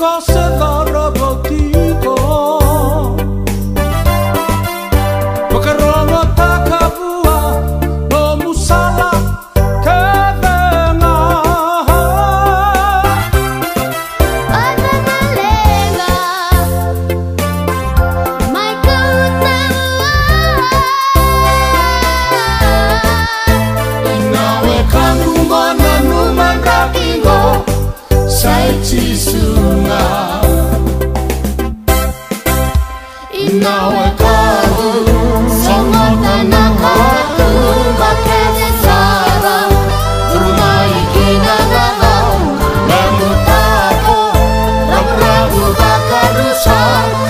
cross of vina